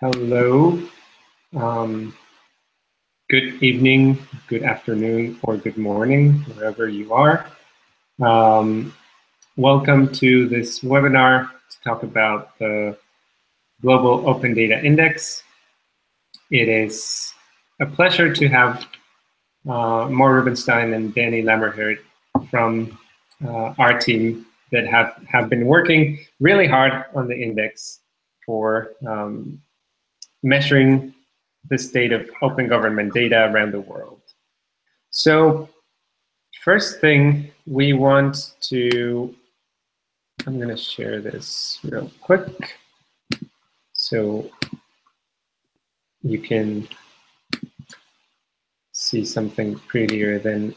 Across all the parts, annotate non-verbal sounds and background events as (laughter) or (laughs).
Hello. Um, good evening, good afternoon, or good morning, wherever you are. Um, welcome to this webinar to talk about the Global Open Data Index. It is a pleasure to have uh, Mor Rubinstein and Danny Lämmerhirt from uh, our team that have, have been working really hard on the index for um, measuring the state of open government data around the world. So first thing we want to, I'm going to share this real quick so you can see something prettier than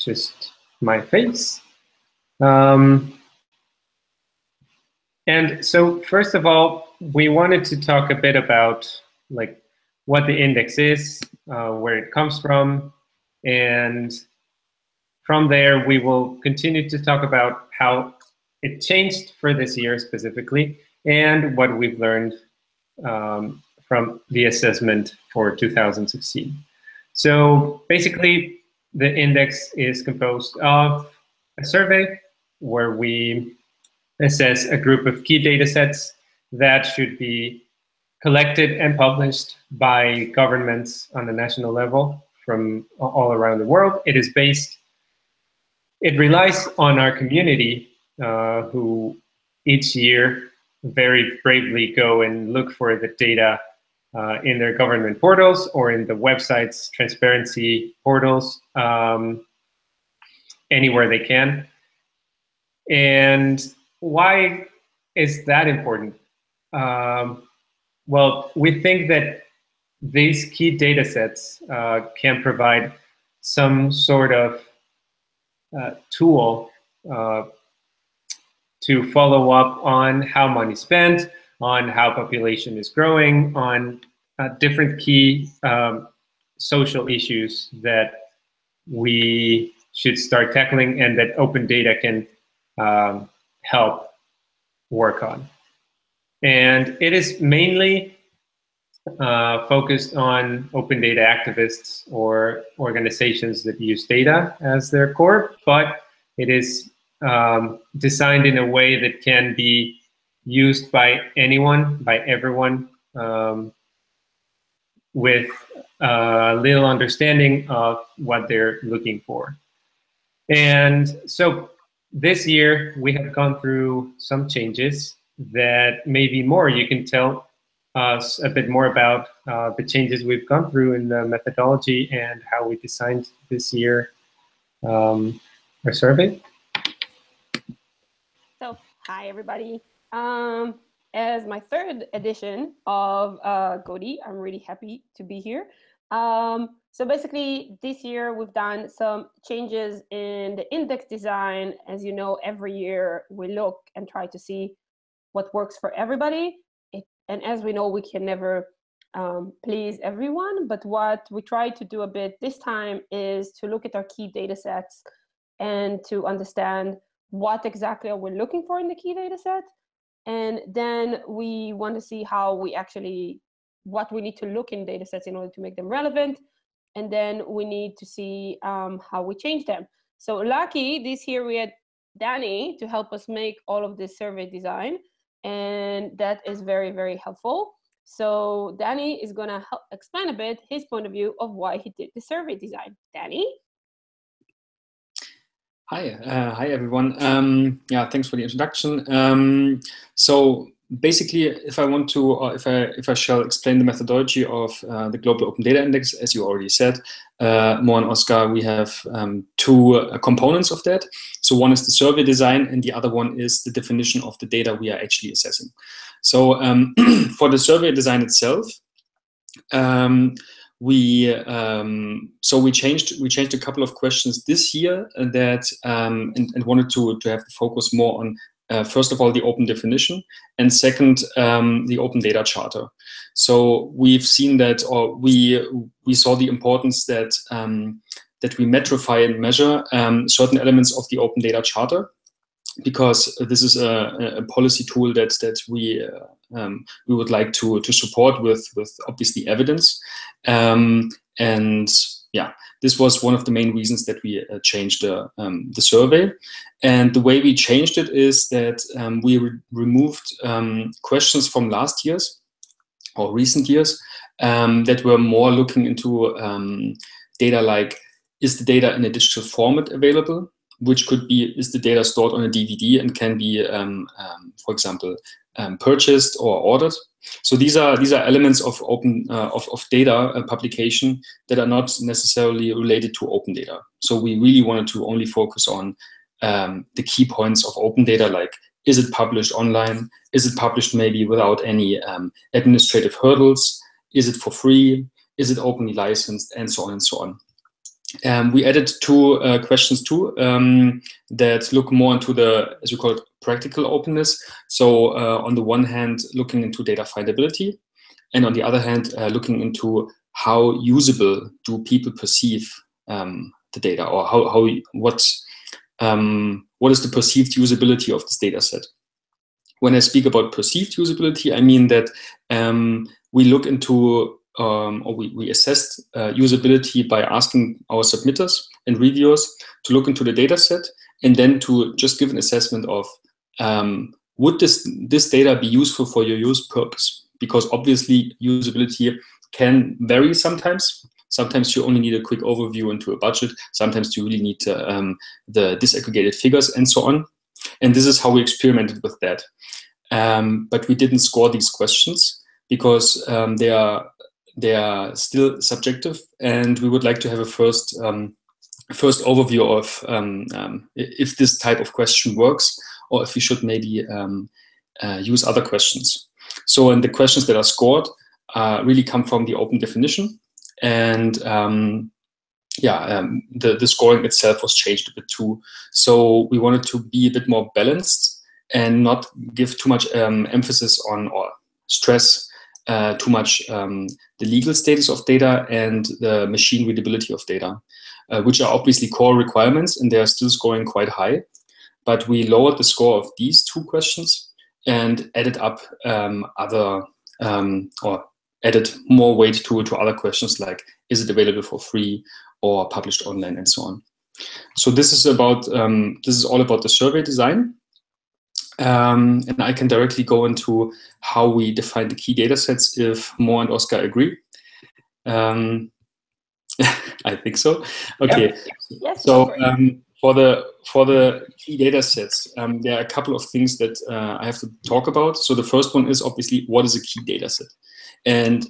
just my face. Um, and so first of all, we wanted to talk a bit about like what the index is, uh, where it comes from, and from there we will continue to talk about how it changed for this year specifically, and what we've learned um, from the assessment for 2016. So basically, the index is composed of a survey where we assess a group of key data sets that should be collected and published by governments on the national level from all around the world. It is based, it relies on our community uh, who each year very bravely go and look for the data uh, in their government portals or in the website's transparency portals um, anywhere they can. And why is that important? Um, well, we think that these key data sets uh, can provide some sort of uh, tool uh, to follow up on how money spent, on how population is growing, on uh, different key um, social issues that we should start tackling and that open data can um, help work on. And it is mainly uh, focused on open data activists or organizations that use data as their core, but it is um, designed in a way that can be used by anyone, by everyone, um, with a little understanding of what they're looking for. And so this year, we have gone through some changes that maybe Mor you can tell us a bit more about uh, the changes we've gone through in the methodology and how we designed this year um, our survey. So, hi everybody. Um, as my third edition of uh, GODI, I'm really happy to be here. Um, so basically, this year we've done some changes in the index design. As you know, every year we look and try to see what works for everybody. It, and as we know, we can never um, please everyone, but what we try to do a bit this time is to look at our key data sets and to understand what exactly are we looking for in the key data set. And then we want to see how we actually, what we need to look in data sets in order to make them relevant. And then we need to see um, how we change them. So lucky this year we had Danny to help us make all of this survey design and that is very very helpful so danny is going to help explain a bit his point of view of why he did the survey design danny hi uh, hi everyone um, yeah thanks for the introduction um, so basically, if I want to, uh, if I if I shall explain the methodology of uh, the Global Open Data Index, as you already said, uh, Mor and Oscar, we have um, two uh, components of that. So one is the survey design, and the other one is the definition of the data we are actually assessing. So um, (clears throat) for the survey design itself. Um, we um, so we changed we changed a couple of questions this year that um, and, and, wanted to to have the focus more on uh, first of all, the open definition, and second, um, the open data charter. So we've seen that, or we we saw the importance that um, that we metrify and measure um, certain elements of the open data charter, because this is a, a policy tool that that we uh, um, we would like to to support with with obviously evidence, um, and yeah, this was one of the main reasons that we uh, changed the um, the survey. And the way we changed it is that um, we re removed um, questions from last year's or recent years that were more looking into data like is the data in a digital format available which could be is the data stored on a DVD and can be, um, um, for example, um, purchased or ordered. So these are these are elements of open uh, of, of data uh, publication that are not necessarily related to open data. So we really wanted to only focus on um, the key points of open data, like is it published online? Is it published maybe without any um, administrative hurdles? Is it for free? Is it openly licensed? And so on and so on. Um, we added two uh, questions too um, that look more into the, as you call it, practical openness. So uh, on the one hand, looking into data findability, and on the other hand, uh, looking into how usable do people perceive um, the data, or how, how what um, what is the perceived usability of this data set. When I speak about perceived usability, I mean that um, we look into um, or we, we assessed uh, usability by asking our submitters and reviewers to look into the data set and then to just give an assessment of um, would this, this data be useful for your use purpose? Because obviously usability can vary sometimes. Sometimes you only need a quick overview into a budget. Sometimes you really need to, um, the disaggregated figures and so on. And this is how we experimented with that. Um, but we didn't score these questions because um, they are they are still subjective, and we would like to have a first um, first overview of um, um, if this type of question works, or if we should maybe um, uh, use other questions. So, and the questions that are scored uh, really come from the open definition, and um, yeah, um, the the scoring itself was changed a bit too. So we wanted to be a bit more balanced and not give too much emphasis on or stress uh, too much um, the legal status of data and the machine readability of data, uh, which are obviously core requirements and they are still scoring quite high. But we lowered the score of these two questions and added up um, other um, or added more weight to, to other questions like is it available for free or published online and so on. So this is about um, this is all about the survey design. Um, and I can directly go into how we define the key data sets if Mo and Oscar agree. Um, (laughs) I think so. Okay. Yes, so um, for the for the key data sets, um, there are a couple of things that uh, I have to talk about. So the first one is obviously what is a key data set, and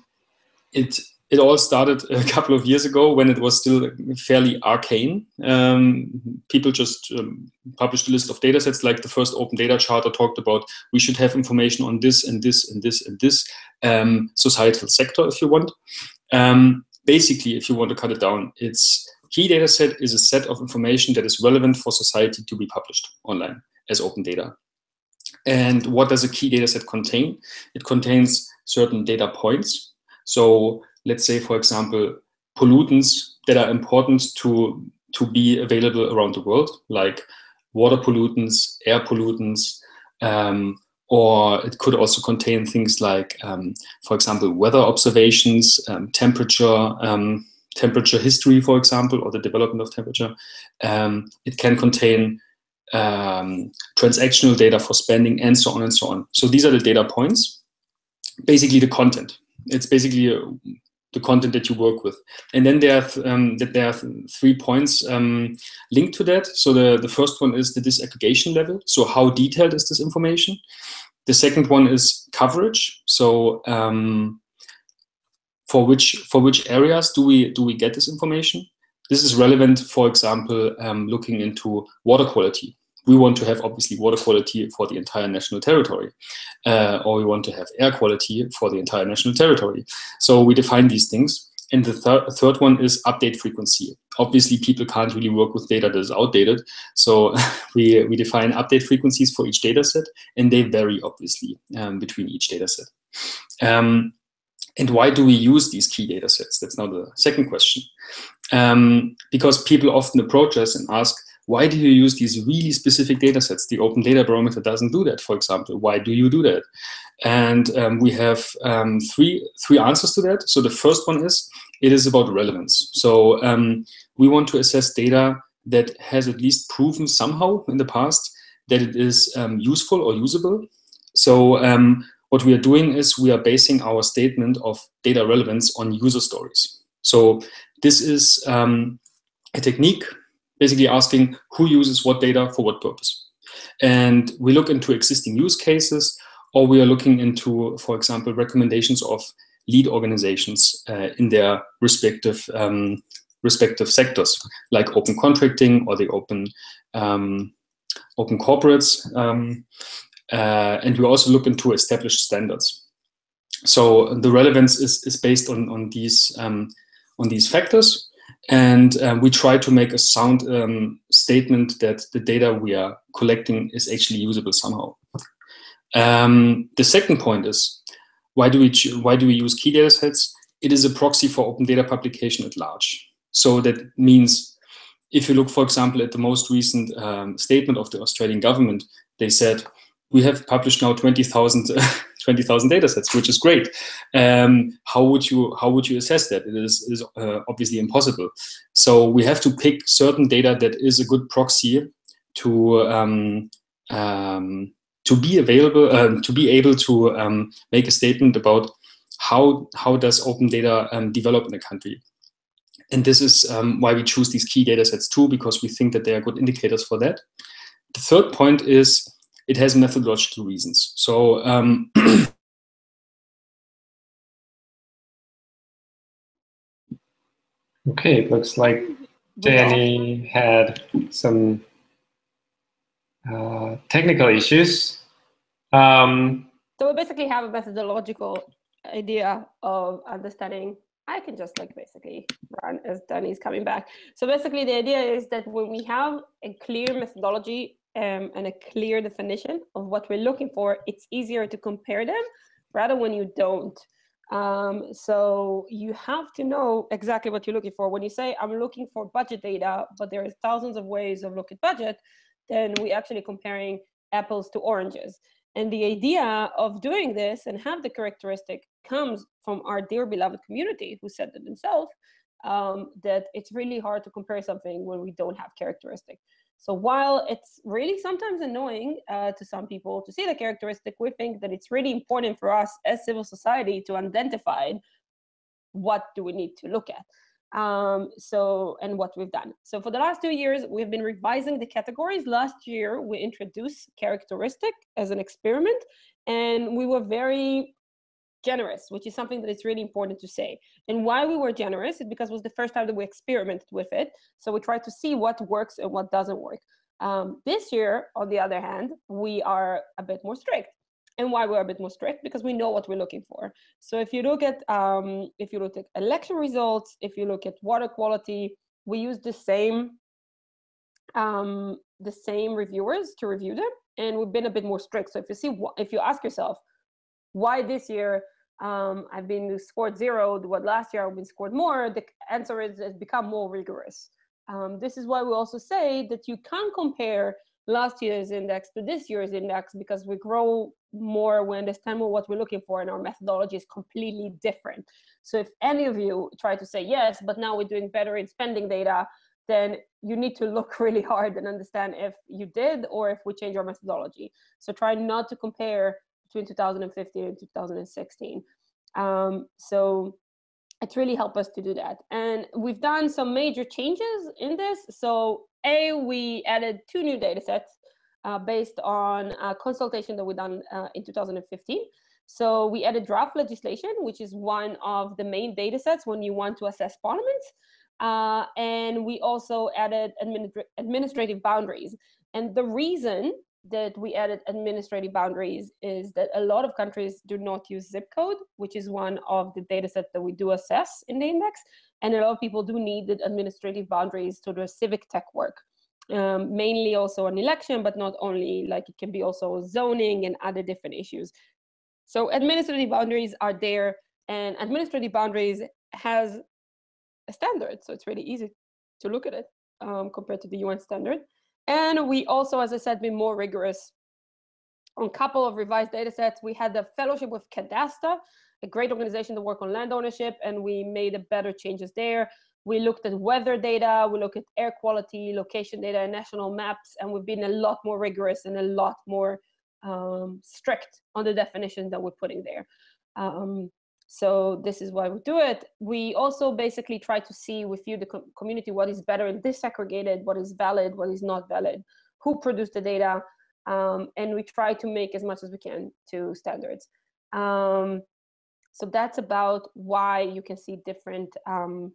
it it all started a (laughs) couple of years ago when it was still fairly arcane. Um, people just um, published a list of data sets, like the first Open Data Charter talked about. We should have information on this and this and this and this um, societal sector, if you want. Um, basically, if you want to cut it down, it's key data set is a set of information that is relevant for society to be published online as open data. And what does a key data set contain? It contains certain data points. So let's say, for example, pollutants that are important to, to be available around the world, like water pollutants, air pollutants, um, or it could also contain things like, um, for example, weather observations, um, temperature, um, temperature history, for example, or the development of temperature. Um, it can contain um, transactional data for spending and so on and so on. So these are the data points, basically the content. It's basically a, the content that you work with. And then there are, um, there are three points um, linked to that. So the, the first one is the disaggregation level. So how detailed is this information? The second one is coverage. So um, for which for which areas do we do we get this information? This is relevant, for example, um, looking into water quality we want to have obviously water quality for the entire national territory, uh, or we want to have air quality for the entire national territory. So we define these things. And the thir third one is update frequency. Obviously, people can't really work with data that is outdated. So (laughs) we, we define update frequencies for each data set, and they vary, obviously, um, between each data set. Um, and why do we use these key data sets? That's now the second question. Um, because people often approach us and ask, why do you use these really specific data sets? The Open Data Barometer doesn't do that, for example. Why do you do that? And um, we have um, three, three answers to that. So the first one is, it is about relevance. So um, we want to assess data that has at least proven somehow in the past that it is um, useful or usable. So um, what we are doing is we are basing our statement of data relevance on user stories. So this is um, a technique basically asking who uses what data for what purpose. And we look into existing use cases, or we are looking into, for example, recommendations of lead organizations uh, in their respective um, respective sectors, like open contracting or the open um, open corporates. Um, uh, and we also look into established standards. So the relevance is, is based on, on these um, on these factors. And um, we try to make a sound um, statement that the data we are collecting is actually usable somehow. Um, the second point is, why do we why do we use key data sets? It is a proxy for open data publication at large. So that means if you look, for example, at the most recent um, statement of the Australian government, they said, we have published now 20,000 (laughs) 20,000 data sets, which is great. Um, how would you how would you assess that? It is, is uh, obviously impossible. So we have to pick certain data that is a good proxy to um, um, to be available uh, to be able to um, make a statement about how how does open data um, develop in a country. And this is um, why we choose these key data sets too, because we think that they are good indicators for that. The third point is it has methodological reasons. So um, (clears throat) okay, it looks like Danny had some uh, technical issues. Um, so we basically have a methodological idea of understanding I can just like basically run as Danny's coming back. So basically the idea is that when we have a clear methodology um, and a clear definition of what we're looking for, it's easier to compare them rather when you don't. Um, so you have to know exactly what you're looking for. When you say, I'm looking for budget data, but there are thousands of ways of looking at budget, then we're actually comparing apples to oranges. And the idea of doing this and have the characteristic comes from our dear beloved community who said it themselves um, that it's really hard to compare something when we don't have characteristic. So while it's really sometimes annoying uh, to some people to see the characteristic, we think that it's really important for us as civil society to identify what do we need to look at. Um, so and what we've done. So for the last two years, we've been revising the categories. Last year, we introduced characteristic as an experiment, and we were very generous, which is something that is really important to say. And why we were generous is because it was the first time that we experimented with it. So we tried to see what works and what doesn't work. Um, this year, on the other hand, we are a bit more strict. And why we're a bit more strict? Because we know what we're looking for. So if you look at um, if you look at election results, if you look at water quality, we use the same um, the same reviewers to review them, and we've been a bit more strict. So if you see, if you ask yourself, why this year um, I've been scored zero, what last year I've been scored more, the answer is it's become more rigorous. Um, this is why we also say that you can't compare last year's index to this year's index because we grow more, we understand more what we're looking for, and our methodology is completely different. So if any of you try to say yes, but now we're doing better in spending data, then you need to look (laughs) really hard and understand if you did or if we change our methodology. So try not to compare between 2015 and 2016. Um, so it's really helped us to do that. And we've done some major changes in this. So A, we added two new data sets uh, based on a consultation that we done uh, in 2015. So we added draft legislation, which is one of the main data sets when you want to assess parliaments. Uh, and we also added administra administrative boundaries. And the reason that we added administrative boundaries is that a lot of countries do not use zip code, which is one of the data sets that we do assess in the index. And a lot of people do need the administrative boundaries to do civic tech work. Um, mainly also an election, but not only, like it can be also zoning and other different issues. So administrative boundaries are there and administrative boundaries has a standard. So it's really easy to look at it um, compared to the UN standard. And we also, as I said, been more rigorous on a couple of revised data sets. We had the fellowship with Cadasta, a great organization to work on land ownership, and we made a better changes there. We looked at weather data, we looked at air quality, location data, and national maps, and we've been a lot more rigorous and a lot more um, strict on the definitions that we're putting there. Um, so this is why we do it. We also basically try to see with you, the com community, what is better and disaggregated, what is valid, what is not valid, who produced the data, um, and we try to make as much as we can to standards. Um, so that's about why you can see different um,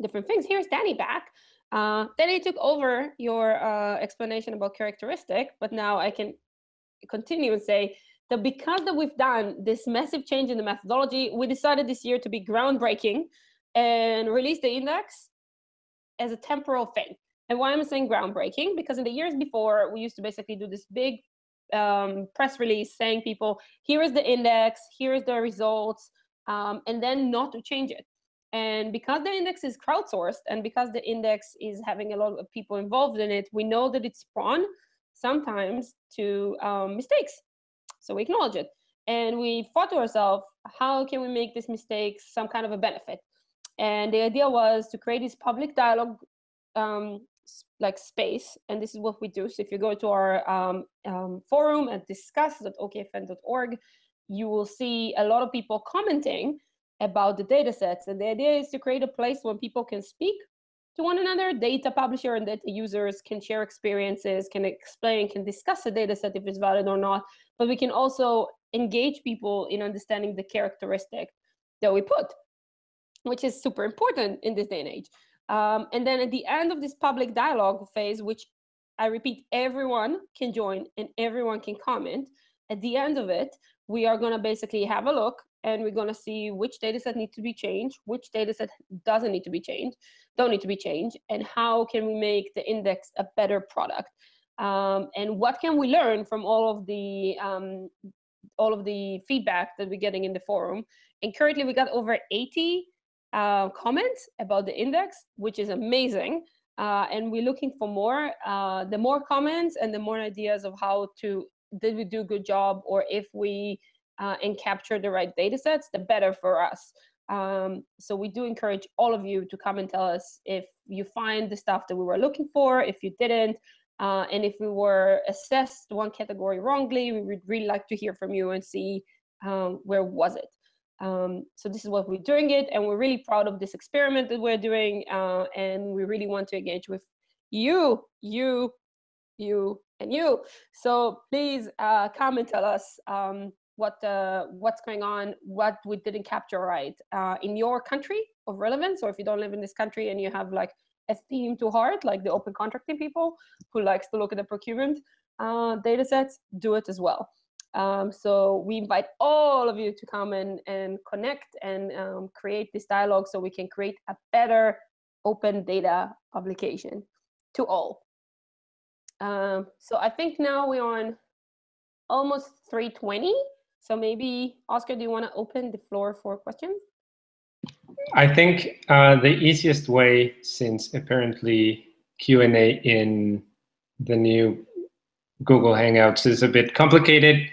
different things. Here's Danny back. Uh, Danny took over your uh, explanation about characteristic, but now I can continue and say that because that we've done this massive change in the methodology, we decided this year to be groundbreaking and release the index as a temporal thing. And why am I saying groundbreaking? Because in the years before, we used to basically do this big um, press release saying people, here is the index, here is the results, um, and then not to change it. And because the index is crowdsourced and because the index is having a lot of people involved in it, we know that it's prone sometimes to um, mistakes. So we acknowledge it. And we thought to ourselves, how can we make this mistake some kind of a benefit? And the idea was to create this public dialogue um, like space. And this is what we do. So if you go to our um, um, forum at discuss.okfn.org, you will see a lot of people commenting about the data sets. And the idea is to create a place where people can speak to one another. Data publisher and data users can share experiences, can explain, can discuss a data set if it's valid or not. But we can also engage people in understanding the characteristic that we put, which is super important in this day and age. Um, and then at the end of this public dialogue phase, which I repeat, everyone can join and everyone can comment. At the end of it, we are going to basically have a look and we're going to see which data set needs to be changed, which data set doesn't need to be changed, don't need to be changed, and how can we make the index a better product. Um, and what can we learn from all of the um, all of the feedback that we're getting in the forum. And currently we got over 80 uh, comments about the index, which is amazing. Uh, and we're looking for more. Uh, the more comments and the more ideas of how to did we do a good job or if we uh, and capture the right data sets, the better for us. Um, so we do encourage all of you to come and tell us if you find the stuff that we were looking for, if you didn't, uh, and if we were assessed one category wrongly, we would really like to hear from you and see um, where was it. Um, so this is what we're doing it, and we're really proud of this experiment that we're doing, uh, and we really want to engage with you, you, you, and you. So please uh, come and tell us um, what uh, what's going on, what we didn't capture right uh, in your country of relevance, or if you don't live in this country and you have like a theme to heart, like the open contracting people who likes to look at the procurement uh, data sets, do it as well. Um, so we invite all of you to come and, and connect and um, create this dialogue so we can create a better open data publication to all. Um, so I think now we're on almost 320. So maybe, Oscar, do you want to open the floor for questions? I think uh, the easiest way, since apparently Q&A in the new Google Hangouts is a bit complicated,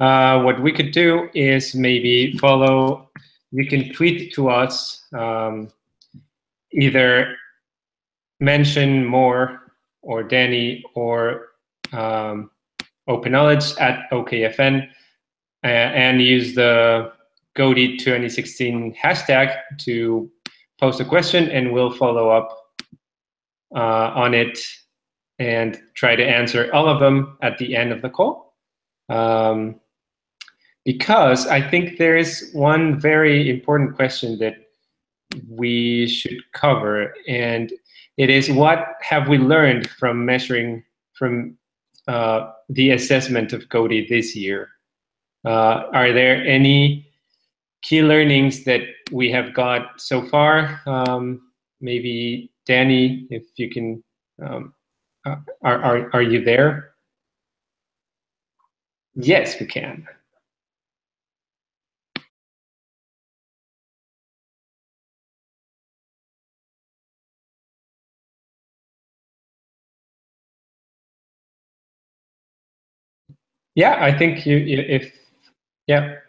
uh, what we could do is maybe follow, you can tweet to us, um, either mention Mor or Danny or um, Open Knowledge at OKFN and use the GODI 2016 hashtag to post a question and we'll follow up uh, on it and try to answer all of them at the end of the call. Um, because I think there is one very important question that we should cover, and it is what have we learned from measuring from uh, the assessment of GOTI this year? Uh, are there any key learnings that we have got so far? Um, maybe Danny, if you can, um, uh, are, are, are you there? Yes, we can. Yeah, I think you, if, yeah.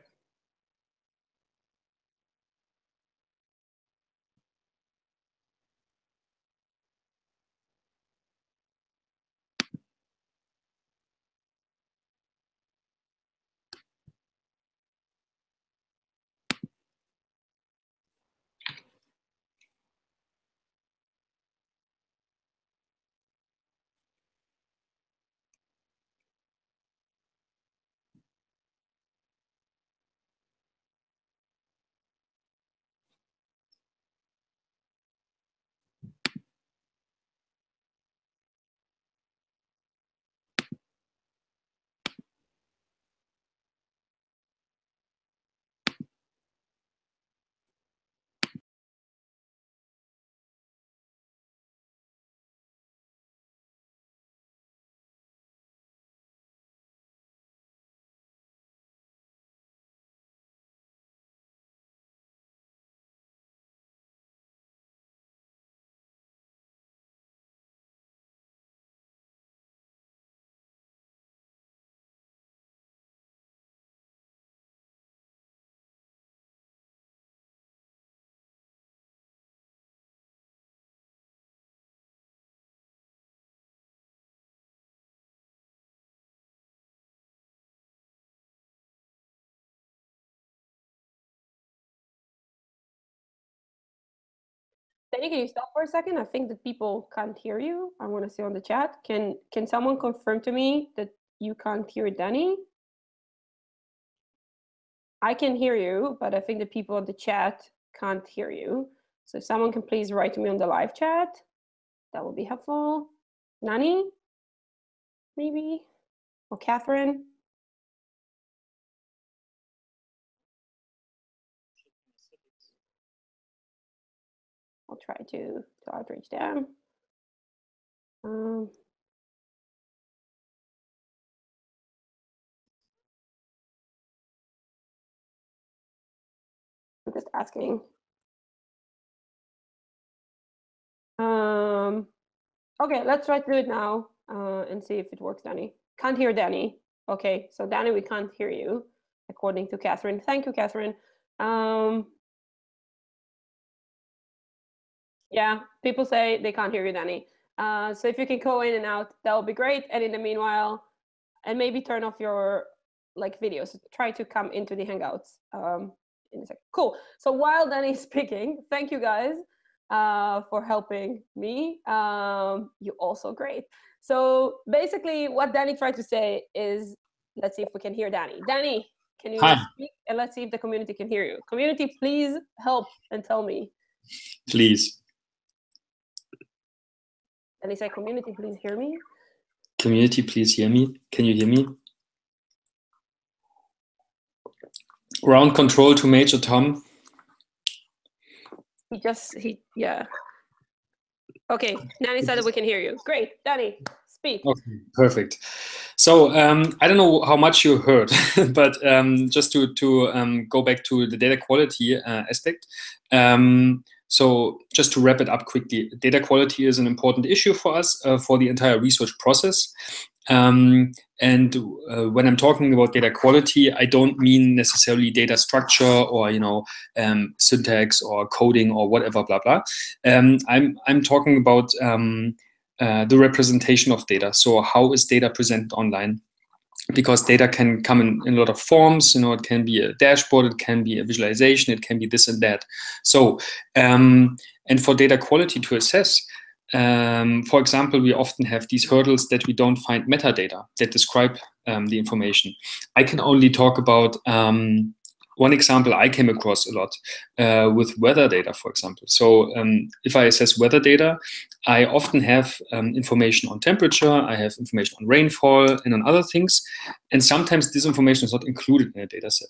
Danny, can you stop for a second? I think that people can't hear you. I want to see on the chat. Can can someone confirm to me that you can't hear Danny? I can hear you, but I think the people in the chat can't hear you. So if someone can please write to me on the live chat, that would be helpful. Nani, maybe, or Catherine. I'll try to, to outreach them. Um, I'm just asking. Um, okay, let's try to do it now uh, and see if it works, Danny. Can't hear Danny. Okay, so Danny, we can't hear you, according to Catherine. Thank you, Catherine. Um, Yeah, people say they can't hear you, Danny. Uh, so if you can go in and out, that will be great. And in the meanwhile, and maybe turn off your like videos. Try to come into the Hangouts um, in a second. Cool. So while Danny's (laughs) speaking, thank you guys uh, for helping me. Um, you also great. So basically, what Danny tried to say is, let's see if we can hear Danny. Danny, can you Hi. speak? And let's see if the community can hear you. Community, please help and tell me. Please. And he said, community, please hear me. Community, please hear me. Can you hear me? Ground control to Major Tom. He just, he, yeah. Okay, Danny said that we can hear you. Great, Danny, speak. Okay, perfect. So um, I don't know how much you heard, (laughs) but um, just to to um, go back to the data quality uh, aspect. So just to wrap it up quickly, data quality is an important issue for us uh, for the entire research process. Um, and uh, when I'm talking about data quality, I don't mean necessarily data structure or you know um, syntax or coding or whatever, blah blah. Um, I'm I'm talking about um, uh, the representation of data. So how is data presented online? Because data can come in, in a lot of forms. You know, it can be a dashboard, it can be a visualization, it can be this and that. So, um, and for data quality to assess, um, for example, we often have these hurdles that we don't find metadata that describe um, the information. I can only talk about um, one example I came across a lot uh, with weather data, for example. So um, if I assess weather data, I often have um, information on temperature, I have information on rainfall and on other things. And sometimes this information is not included in a data set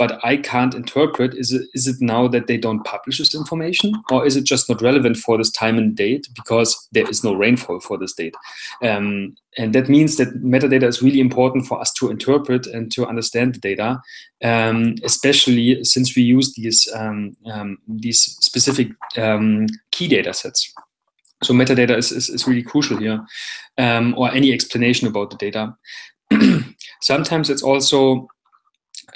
but I can't interpret is it, is it now that they don't publish this information or is it just not relevant for this time and date because there is no rainfall for this date? Um, and that means that metadata is really important for us to interpret and to understand the data, um, especially since we use these, um, um these specific um, key data sets. So metadata is, is, is really crucial here, um, or any explanation about the data. (clears throat) sometimes it's also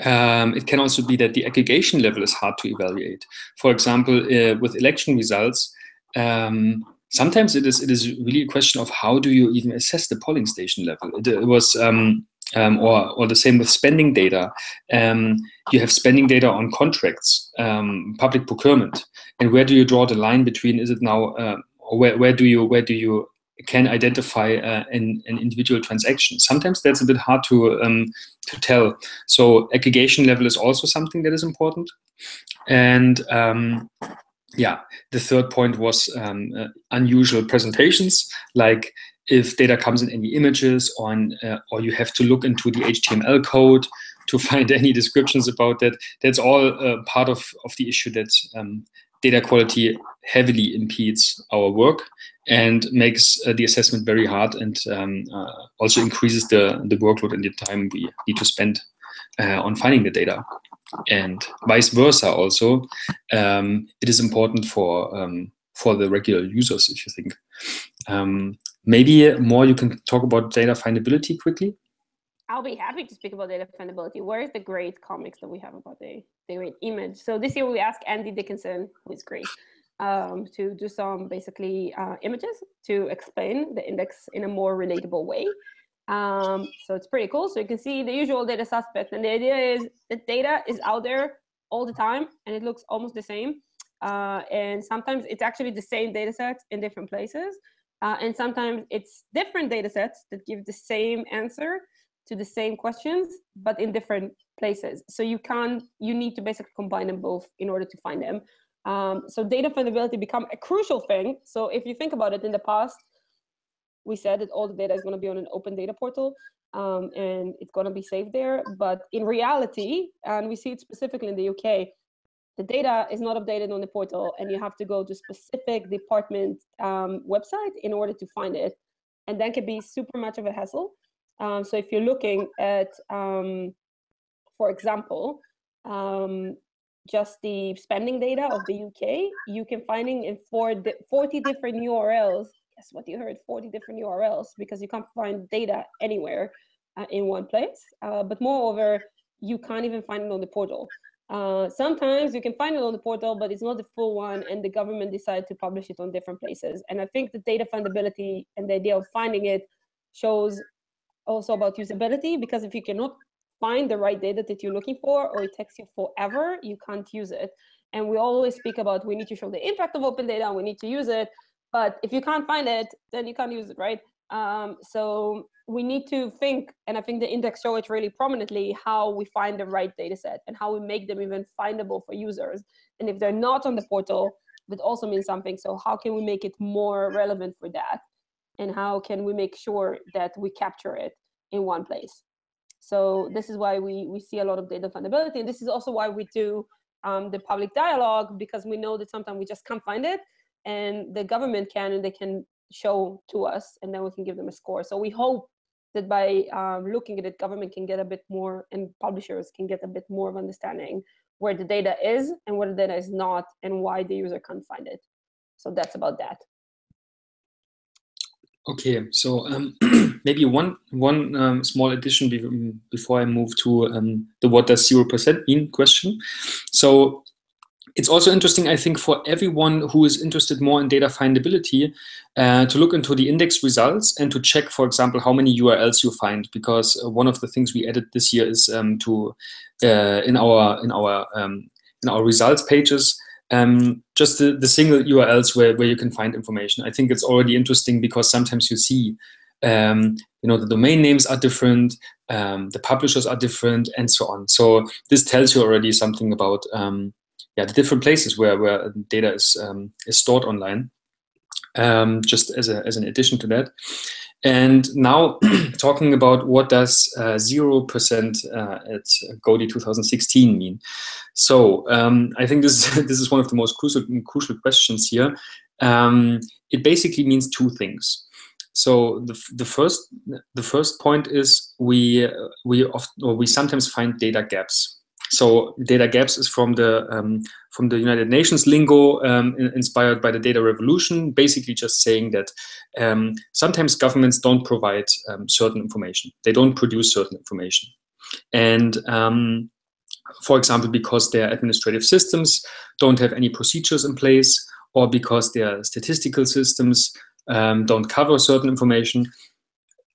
um, it can also be that the aggregation level is hard to evaluate. For example, uh, with election results, um, sometimes it is it is really a question of how do you even assess the polling station level. It, it was um, um, or or the same with spending data. Um, you have spending data on contracts, um, public procurement, and where do you draw the line between? Is it now uh, where where do you where do you can identify uh, an, an individual transaction. Sometimes that's a bit hard to um, to tell. So aggregation level is also something that is important. And um, yeah, the third point was um, uh, unusual presentations, like if data comes in any images on, uh, or you have to look into the HTML code to (laughs) find any descriptions about that. That's all uh, part of, of the issue that um, data quality heavily impedes our work and makes uh, the assessment very hard and um, uh, also increases the, the workload and the time we need to spend uh, on finding the data. And vice versa also um, it is important for um, for the regular users if you think. Um, maybe Mor you can talk about data findability quickly I'll be happy to speak about data findability. Where is the great comics that we have about the, the great image? So this year we asked Andy Dickinson, who is great, um, to do some basically uh, images to explain the index in a more relatable way. Um, so it's pretty cool. So you can see the usual data suspect. And the idea is that data is out there all the time and it looks almost the same. Uh, and sometimes it's actually the same data sets in different places. Uh, and sometimes it's different data sets that give the same answer to the same questions, but in different places. So you can't, you need to basically combine them both in order to find them. Um, so data findability become a crucial thing. So if you think about it in the past, we said that all the data is going to be on an open data portal um, and it's going to be saved there. But in reality, and we see it specifically in the UK, the data is not updated on the portal and you have to go to specific department um, website in order to find it. And that can be super much of a hassle. Um, so if you're looking at, um, for example, um, just the spending data of the UK, you can finding in four 40 different URLs. Guess what you heard? 40 different URLs because you can't find data anywhere uh, in one place. Uh, but moreover, you can't even find it on the portal. Uh, sometimes you can find it on the portal, but it's not the full one, and the government decided to publish it on different places. And I think the data findability and the idea of finding it shows also about usability because if you cannot find the right data that you're looking for or it takes you forever, you can't use it. And we always speak about we need to show the impact of open data, and we need to use it. But if you can't find it, then you can't use it, right? Um, so we need to think, and I think the index show it really prominently, how we find the right data set and how we make them even findable for users. And if they're not on the portal, that also means something. So how can we make it more relevant for that? And how can we make sure that we capture it in one place? So this is why we, we see a lot of data findability. And this is also why we do um, the public dialogue, because we know that sometimes we just can't find it and the government can and they can show to us and then we can give them a score. So we hope that by um, looking at it, government can get a bit more and publishers can get a bit more of understanding where the data is and where the data is not and why the user can't find it. So that's about that. Okay, so um, (clears throat) maybe one one um, small addition be before I move to um, the what does zero percent mean question. So it's also interesting, I think, for everyone who is interested more in data findability uh, to look into the index results and to check, for example, how many URLs you find, because uh, one of the things we added this year is um, to uh, in our in our um, in our results pages um, just the, the single URLs where, where you can find information. I think it's already interesting because sometimes you see, um, you know, the domain names are different, um, the publishers are different, and so on. So this tells you already something about um, yeah the different places where where data is um, is stored online. Um, just as a as an addition to that. And now (clears throat) talking about what does uh, zero uh, percent uh, at GODI 2016 mean? So um, I think this (laughs) this is one of the most crucial crucial questions here. Um, it basically means two things. So the, the first the first point is we we often or we sometimes find data gaps. So data gaps is from the um, from the United Nations lingo um, inspired by the data revolution, basically just saying that um, sometimes governments don't provide um, certain information. They don't produce certain information. And um, for example, because their administrative systems don't have any procedures in place or because their statistical systems um, don't cover certain information.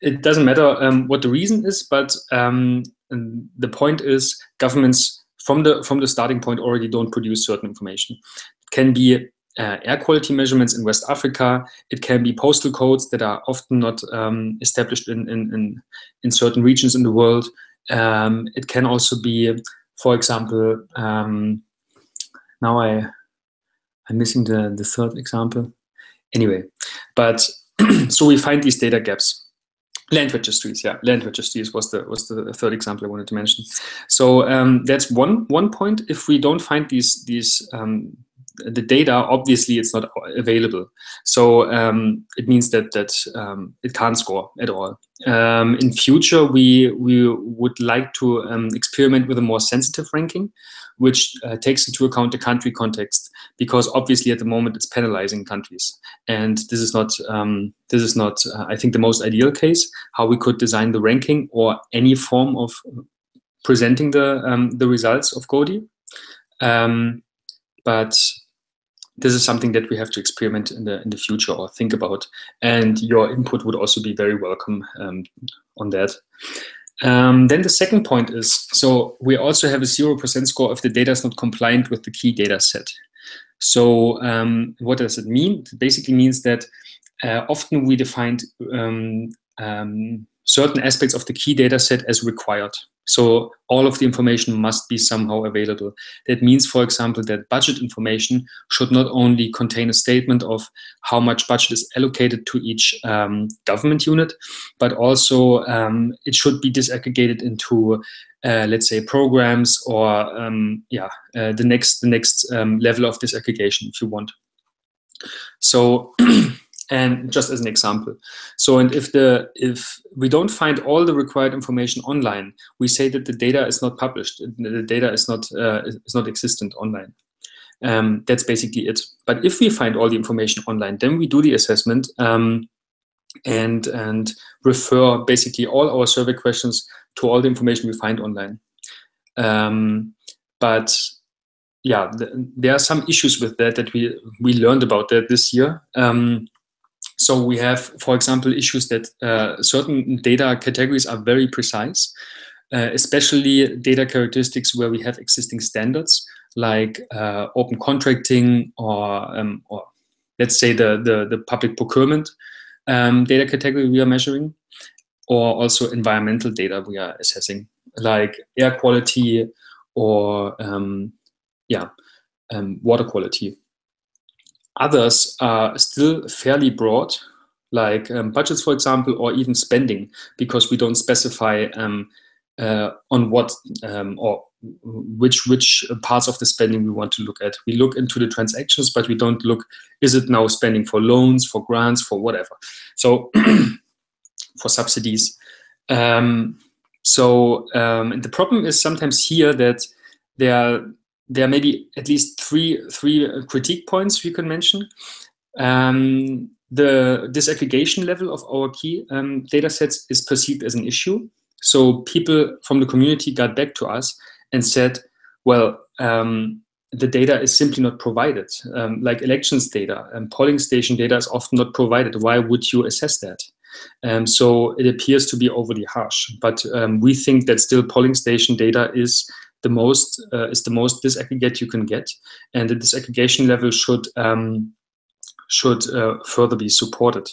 It doesn't matter what the reason is, but the point is governments from the from the starting point already don't produce certain information. It can be uh, air quality measurements in West Africa. It can be postal codes that are often not um, established in, in, in, in, certain regions in the world. Um, it can also be, for example, um, now I, I'm missing the, the third example. Anyway, but (clears throat) so we find these data gaps land registries yeah. Land registries was the was the third example i wanted to mention. So um, that's one one point. If we don't find these these um, the data obviously it's not available. So um, it means that that um, it can't score at all um, in future we we would like to um, experiment with a more sensitive ranking which uh, takes into account the country context because obviously at the moment it's penalizing countries. And this is not um, this is not uh, i think the most ideal case how we could design the ranking or any form of presenting the um, the results of GODI um, but this is something that we have to experiment in the in the future or think about and your input would also be very welcome um, on that um, then the second point is, so we also have a 0% score if the data is not compliant with the key data set. So um, what does it mean? It basically means that uh, often we defined um, um certain aspects of the key data set as required. So all of the information must be somehow available. That means, for example, that budget information should not only contain a statement of how much budget is allocated to each um, government unit, but also um, it should be disaggregated into, uh, let's say, programs or um, yeah, uh, the next the next um, level of disaggregation, if you want. So (clears throat) and just as an example. So and if the if we don't find all the required information online we say that the data is not published the data is not uh, is not existent online. Um, that's basically it. But if we find all the information online then we do the assessment um, and and refer basically all our survey questions to all the information we find online. Um, but yeah, there are some issues with that that we we learned about that this year. Um, so we have, for example, issues that uh, certain data categories are very precise, uh, especially data characteristics where we have existing standards like uh, open contracting or, um, or let's say the, the, the public procurement um, data category we are measuring, or also environmental data we are assessing, like air quality or um, yeah, um, water quality. Others are still fairly broad, like um, budgets, for example, or even spending, because we don't specify um, uh, on what um, or which which parts of the spending we want to look at. We look into the transactions, but we don't look, is it now spending for loans, for grants, for whatever. So (clears throat) for subsidies. Um, so um, the problem is sometimes here that there are there may be at least three three critique points we can mention. Um, the disaggregation level of our key um, data sets is perceived as an issue. So people from the community got back to us and said, well, um, the data is simply not provided. Um, like elections data and polling station data is often not provided. Why would you assess that? Um, so it appears to be overly harsh. But um, we think that still polling station data is the most uh, is the most disaggregate you can get, and the disaggregation level should um, should uh, further be supported.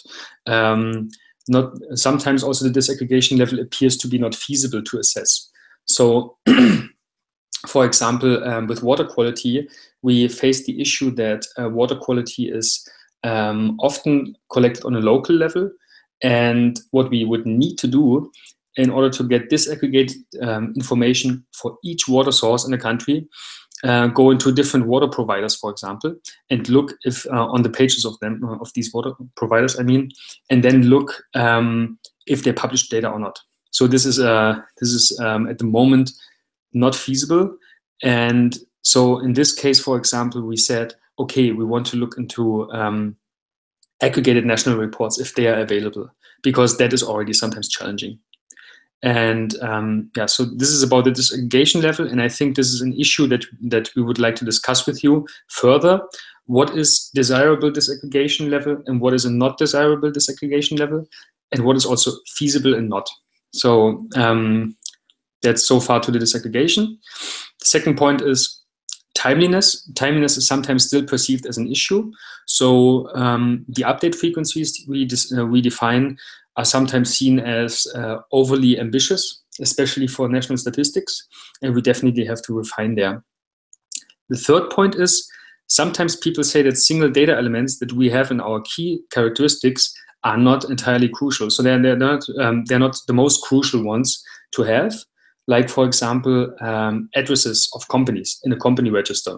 Um, not sometimes also the disaggregation level appears to be not feasible to assess. So, (clears throat) for example, um, with water quality, we face the issue that uh, water quality is um, often collected on a local level, and what we would need to do in order to get disaggregated um, information for each water source in a country, uh, go into different water providers, for example, and look if uh, on the pages of them uh, of these water providers, I mean, and then look um, if they publish data or not. So this is uh, this is um, at the moment not feasible, And so in this case, for example, we said, okay, we want to look into um, aggregated national reports if they are available, because that is already sometimes challenging. And um, yeah, so this is about the disaggregation level, and I think this is an issue that that we would like to discuss with you further. What is desirable disaggregation level, and what is a not desirable disaggregation level, and what is also feasible and not. So um, that's so far to the disaggregation. The second point is timeliness. Timeliness is sometimes still perceived as an issue. So um, the update frequencies we, uh, we define are sometimes seen as uh, overly ambitious, especially for national statistics, and we definitely have to refine there. The third point is sometimes people say that single data elements that we have in our key characteristics are not entirely crucial. So they're, they're, not, um, they're not the most crucial ones to have, like, for example, um, addresses of companies in a company register.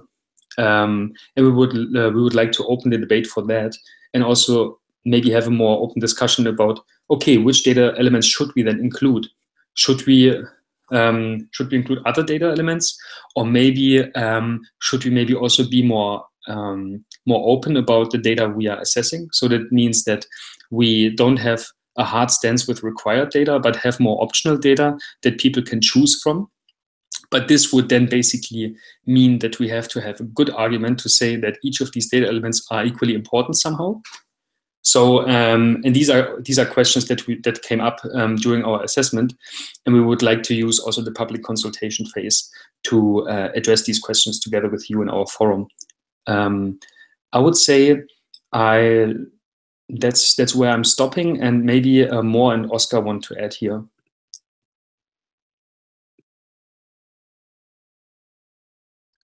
Um, and we would, uh, we would like to open the debate for that and also maybe have a more open discussion about, okay, which data elements should we then include? Should we um, should we include other data elements, or maybe um, should we maybe also be more um, more open about the data we are assessing? So that means that we don't have a hard stance with required data, but have more optional data that people can choose from. But this would then basically mean that we have to have a good argument to say that each of these data elements are equally important somehow. So, um, and these are these are questions that we that came up um, during our assessment, and we would like to use also the public consultation phase to uh, address these questions together with you in our forum. Um, I would say I that's that's where I'm stopping, and maybe uh, Mor and Oscar want to add here.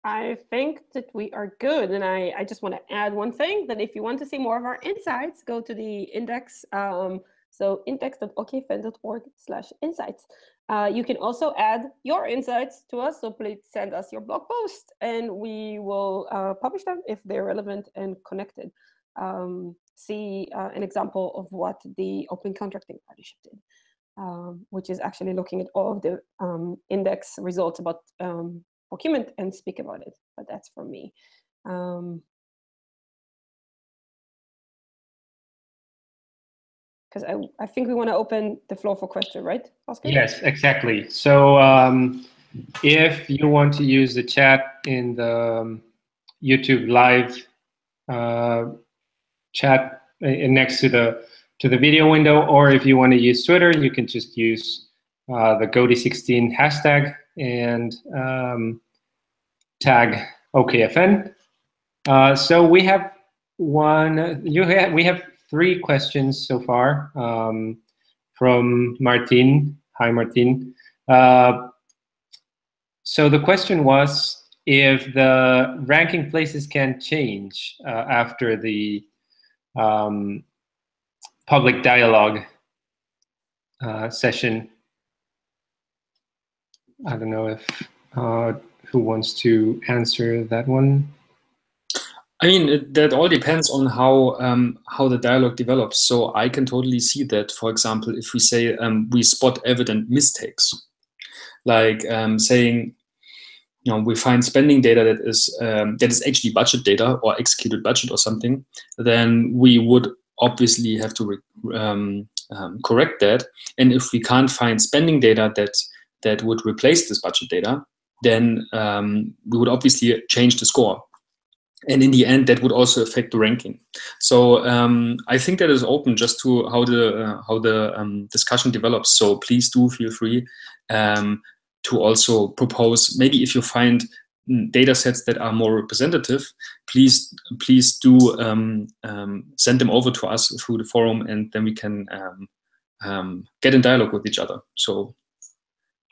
I think that we are good. And I, I just want to add one thing that if you want to see more of our insights, go to the index. Um, so index.okfn.org slash insights. Uh, you can also add your insights to us. So please send us your blog post and we will uh, publish them if they're relevant and connected. Um, see uh, an example of what the Open Contracting Partnership did, um, which is actually looking at all of the um, index results about um, procurement and speak about it. But that's for me. Um, because I, I think we want to open the floor for question, right, Oscar? Yes, exactly. So um, if you want to use the chat in the um, YouTube live uh, chat uh, next to the to the video window, or if you want to use Twitter, you can just use uh, the GODI16 hashtag and um, tag OKFN. Uh, so we have one. You we have three questions so far um, from Martin. Hi, Martin. Uh, so the question was if the ranking places can change uh, after the um, public dialogue uh, session. I don't know if uh, who wants to answer that one. I mean, it, that all depends on how um, how the dialogue develops. So I can totally see that. For example, if we say um, we spot evident mistakes, like um, saying, you know, we find spending data that is um, that is actually budget data or executed budget or something, then we would obviously have to um, um, correct that. And if we can't find spending data that that would replace this budget data, then we would obviously change the score. And in the end that would also affect the ranking. So um, i think that is open just to how the uh, how the um, discussion develops. So please do feel free um, to also propose. Maybe if you find mm, data sets that are more representative please please do um, um, send them over to us through the forum and then we can um, get in dialogue with each other. So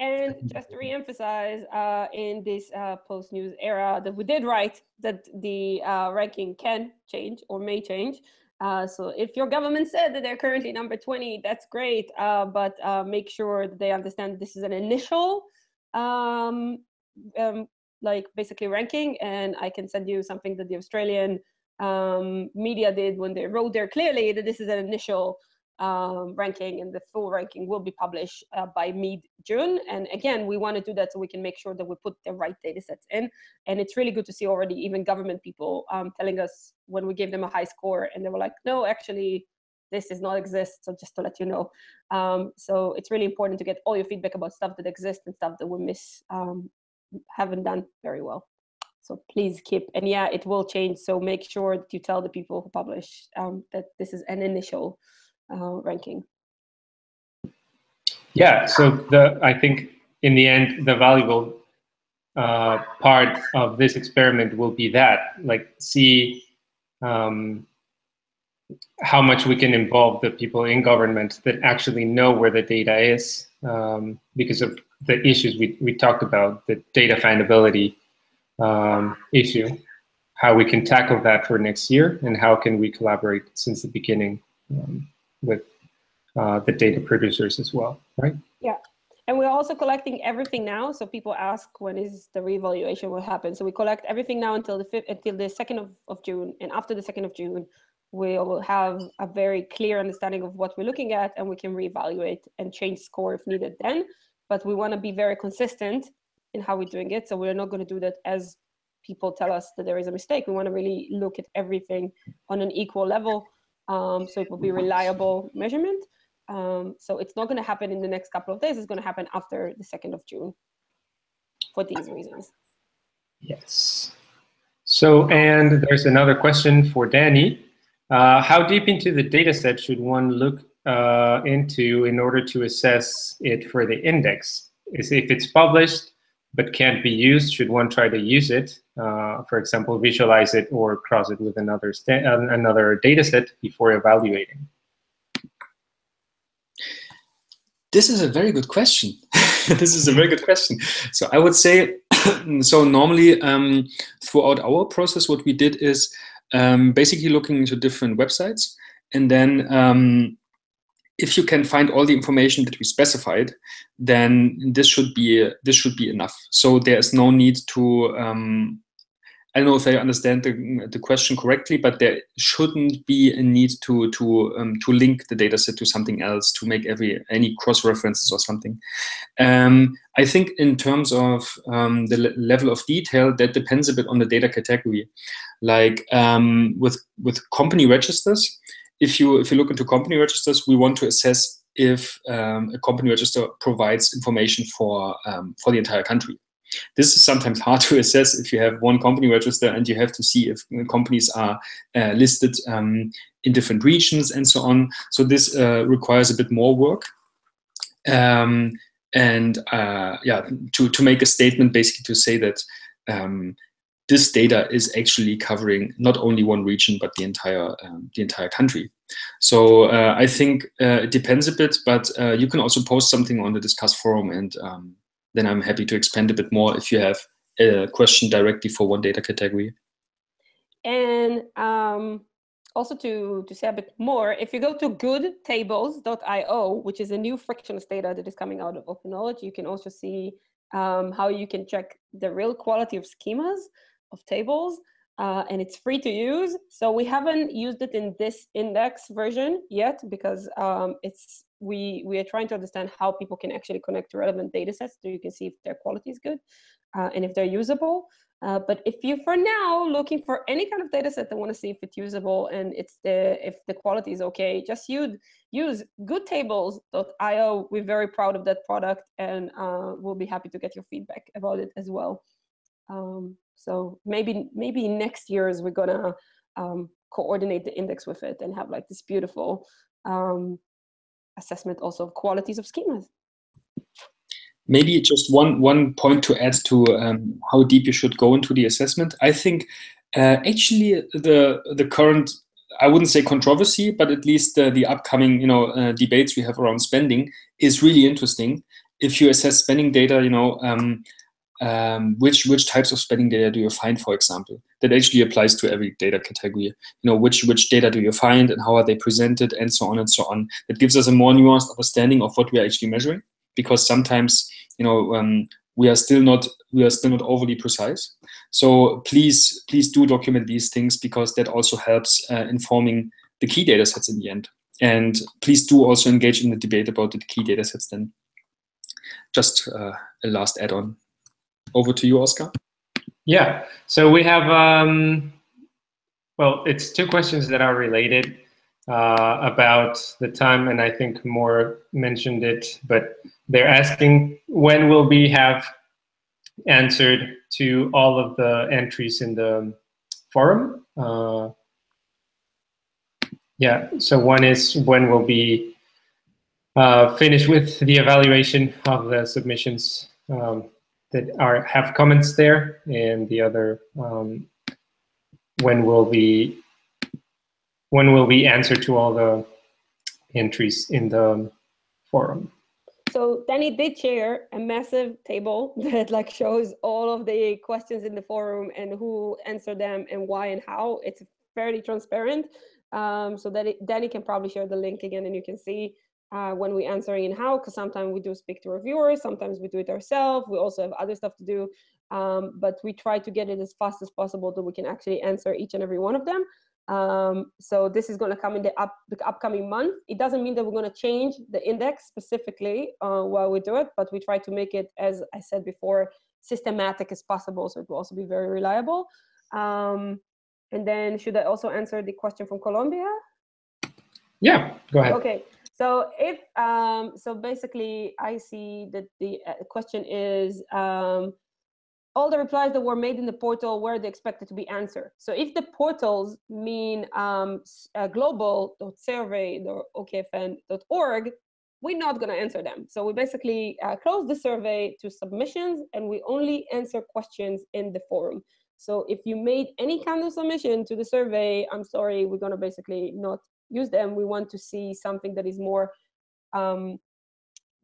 and just to re-emphasize, uh, in this uh, post-news era, that we did write that the uh, ranking can change or may change. Uh, so if your government said that they're currently number 20, that's great, uh, but uh, make sure that they understand this is an initial, um, um, like basically ranking. And I can send you something that the Australian um, media did when they wrote there clearly that this is an initial um, ranking and the full ranking will be published uh, by mid-June. And again, we want to do that so we can make sure that we put the right data sets in. And it's really good to see already even government people um, telling us when we gave them a high score and they were like, no, actually, this does not exist. So just to let you know. Um, so it's really important to get all your feedback about stuff that exists and stuff that we miss, um, haven't done very well. So please keep, and yeah, it will change. So make sure that you tell the people who publish um, that this is an initial ranking. Yeah, so the I think in the end, the valuable uh, part of this experiment will be that, like, see um, how much we can involve the people in government that actually know where the data is um, because of the issues we, we talked about, the data findability um, issue, how we can tackle that for next year, and how can we collaborate since the beginning um, with uh, the data producers as well, right? Yeah. And we're also collecting everything now. So people ask when is the reevaluation will happen. So we collect everything now until the fifth, until the second of, of June. And after the second of June, we will have a very clear understanding of what we're looking at and we can reevaluate and change score if needed then. But we want to be very consistent in how we're doing it. So we're not going to do that as people tell us that there is a mistake. We want to really look at everything on an equal level um, so it will be reliable measurement. Um, so it's not going to happen in the next couple of days. It's going to happen after the 2nd of June for these reasons. Yes. So, and there's another question for Danny. Uh, how deep into the data set should one look uh, into in order to assess it for the index? Is if it's published, but can't be used, should one try to use it? Uh, for example, visualize it or cross it with another another data set before evaluating? This is a very good question. (laughs) this is a very good question. So I would say, (coughs) so normally um, throughout our process, what we did is um, basically looking into different websites and then um, if you can find all the information that we specified, then this should be this should be enough. So there is no need to. Um, I don't know if I understand the, the question correctly, but there shouldn't be a need to to um, to link the dataset to something else to make every any cross references or something. Um, I think in terms of um, the le level of detail, that depends a bit on the data category. Like um, with with company registers, if you if you look into company registers, we want to assess if um, a company register provides information for um, for the entire country. This is sometimes (laughs) hard to assess if you have one company register and you have to see if companies are uh, listed um, in different regions and so on. So this uh, requires a bit more work. Um, and uh, yeah, to, to make a statement basically to say that um, this data is actually covering not only one region but the entire um, the entire country. So uh, I think uh, it depends a bit, but uh, you can also post something on the Discuss forum, and um, then I'm happy to expand a bit more if you have a question directly for one data category. And um, also to to say a bit more, if you go to goodtables.io, which is a new frictionless data that is coming out of Open Knowledge, you can also see um, how you can check the real quality of schemas of tables uh, and it's free to use. So we haven't used it in this index version yet because um, it's we we are trying to understand how people can actually connect to relevant data sets so you can see if their quality is good uh, and if they're usable. Uh, but if you for now looking for any kind of data set that want to see if it's usable and it's the if the quality is okay, just use use goodtables.io. We're very proud of that product and uh, we'll be happy to get your feedback about it as well. Um, so maybe maybe next years we're gonna um, coordinate the index with it and have like this beautiful um, assessment also of qualities of schemas. Maybe just one one point to add to um, how deep you should go into the assessment. I think uh, actually the the current I wouldn't say controversy, but at least uh, the upcoming you know uh, debates we have around spending is really interesting. If you assess spending data, you know um, um, which which types of spending data do you find, for example? That actually applies to every data category. You know, which which data do you find and how are they presented and so on and so on. That gives us a more nuanced understanding of what we are actually measuring, because sometimes you know um, we are still not we are still not overly precise. So please please do document these things because that also helps uh, informing the key data sets in the end. and please do also engage in the debate about the key data sets then. Just uh, a last add-on. Over to you, Oscar. Yeah, so we have, um, well, it's two questions that are related uh, about the time, and I think Mor mentioned it, but they're asking when will we have answered to all of the entries in the forum. Uh, yeah, so one is when we'll be uh, finished with the evaluation of the submissions um, that are have comments there, and the other um, when will be when will we answer to all the entries in the forum. So Danny did share a massive table (laughs) that like shows all of the questions in the forum and who answered them and why and how. It's fairly transparent. Um, so that it, Danny can probably share the link again and you can see uh, when we answering in how, because sometimes we do speak to reviewers, sometimes we do it ourselves. We also have other stuff to do, um, but we try to get it as fast as possible so we can actually answer each and every one of them. Um, so this is going to come in the, up, the upcoming month. It doesn't mean that we're going to change the index specifically uh, while we do it, but we try to make it, as I said before, systematic as possible, so it will also be very reliable. Um, and then should I also answer the question from Colombia? Yeah, go ahead. Okay. So if um, so, basically, I see that the uh, question is um, all the replies that were made in the portal were they expected to be answered. So if the portals mean um, uh, global.survey.okfn.org, we're not going to answer them. So we basically uh, close the survey to submissions and we only answer questions in the forum. So if you made any kind of submission to the survey, I'm sorry, we're going to basically not use them. We want to see something that is more um,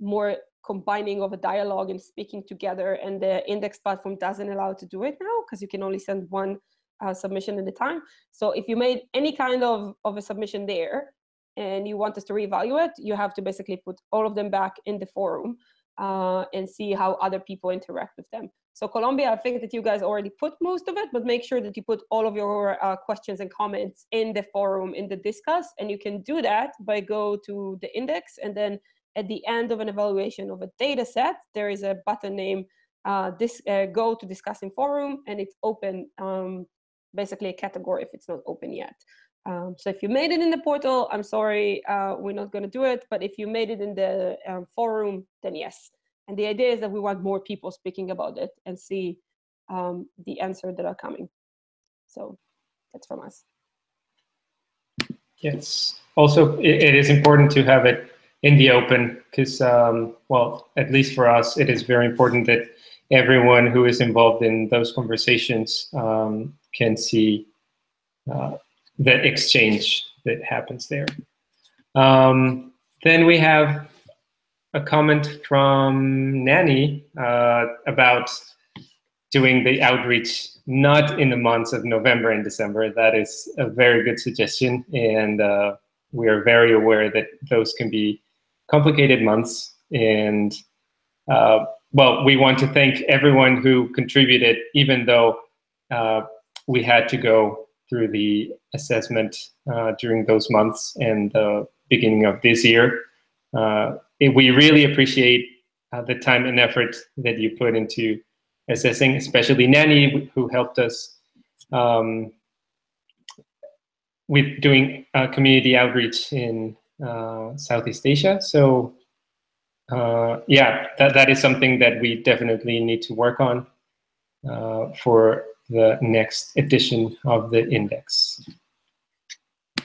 more combining of a dialogue and speaking together and the index platform doesn't allow to do it now because you can only send one uh, submission at a time so if you made any kind of, of a submission there and you want us to reevaluate you have to basically put all of them back in the forum uh, and see how other people interact with them so Colombia, I think that you guys already put most of it, but make sure that you put all of your uh, questions and comments in the forum, in the discuss, and you can do that by go to the index and then at the end of an evaluation of a data set, there is a button named uh, this, uh, go to discussing forum and it's open, um, basically a category if it's not open yet. Um, so if you made it in the portal, I'm sorry, uh, we're not going to do it. But if you made it in the um, forum, then yes. And the idea is that we want more people speaking about it and see um, the answer that are coming. So that's from us. Yes. Also, it, it is important to have it in the open because, um, well, at least for us, it is very important that everyone who is involved in those conversations um, can see uh, the exchange that happens there. Um, then we have a comment from Nanny uh, about doing the outreach not in the months of November and December. That is a very good suggestion, and uh, we are very aware that those can be complicated months. And uh, well, we want to thank everyone who contributed, even though uh, we had to go through the assessment uh, during those months and the beginning of this year. Uh, we really appreciate uh, the time and effort that you put into assessing, especially Nanny, who helped us um, with doing uh, community outreach in uh, Southeast Asia. So uh, yeah, that, that is something that we definitely need to work on uh, for the next edition of the index.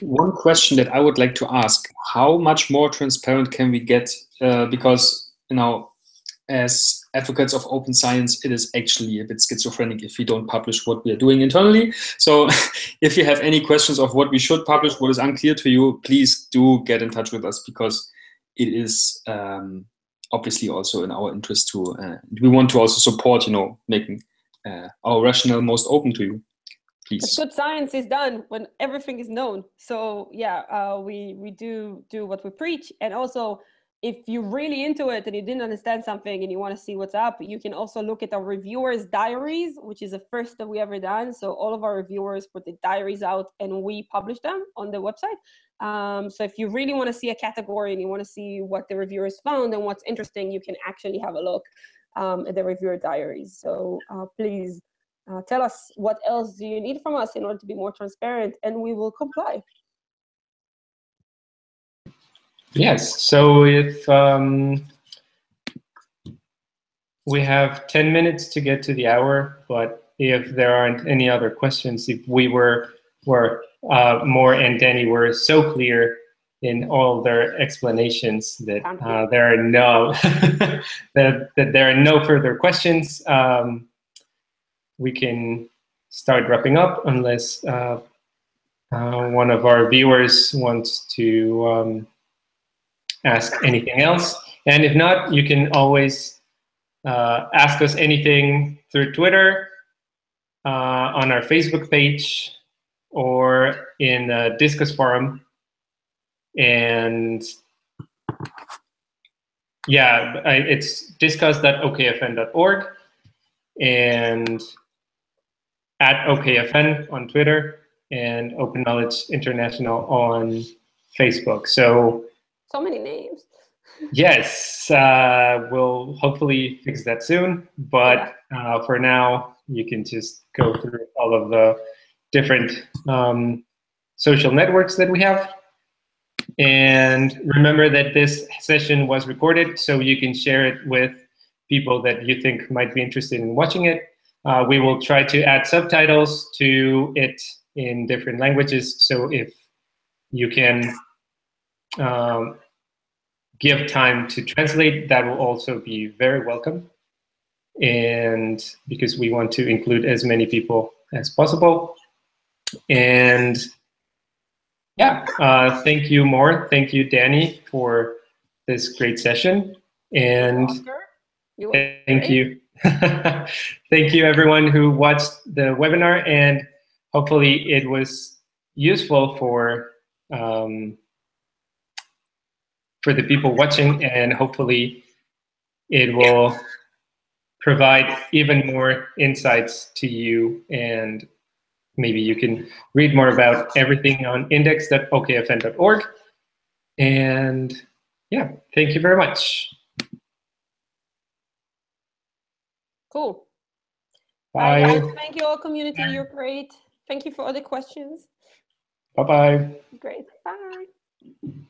One question that I would like to ask, how much more transparent can we get? Uh, because, you know, as advocates of open science, it is actually a bit schizophrenic if we don't publish what we are doing internally. So (laughs) if you have any questions of what we should publish, what is unclear to you, please do get in touch with us because it is um, obviously also in our interest to, uh, we want to also support, you know, making uh, our rationale most open to you. Good science is done when everything is known. So yeah, uh, we we do do what we preach, and also if you're really into it and you didn't understand something and you want to see what's up, you can also look at our reviewers' diaries, which is the first that we ever done. So all of our reviewers put the diaries out and we publish them on the website. Um, so if you really want to see a category and you want to see what the reviewers found and what's interesting, you can actually have a look um, at the reviewer diaries. So uh, please uh, tell us what else do you need from us in order to be more transparent and we will comply. Yes. So if um, we have 10 minutes to get to the hour, but if there aren't any other questions, if we were were uh, Mor and Danny were so clear in all their explanations that uh, there are no (laughs) that, that there are no further questions, um, we can start wrapping up unless uh, uh one of our viewers wants to um, ask anything else. And if not, you can always uh, ask us anything through Twitter, uh, on our Facebook page, or in the Discuss forum. And yeah, I, it's discuss.okfn.org and at OKFN on Twitter and Open Knowledge International on Facebook. So so many names. (laughs) yes, uh, we'll hopefully fix that soon. But uh, for now, you can just go through all of the different um, social networks that we have. And remember that this session was recorded, so you can share it with people that you think might be interested in watching it. Uh, we will try to add subtitles to it in different languages. So if you can um, give time to translate, that will also be very welcome. And because we want to include as many people as possible. And yeah, uh, thank you Mor. Thank you, Danny, for this great session. And thank you. (laughs) thank you everyone who watched the webinar and hopefully it was useful for um, for the people watching and hopefully it will provide even more insights to you and maybe you can read more about everything on index.okfn.org and yeah thank you very much cool. Bye, bye. thank you all community. You're great. Thank you for all the questions. Bye bye great. Bye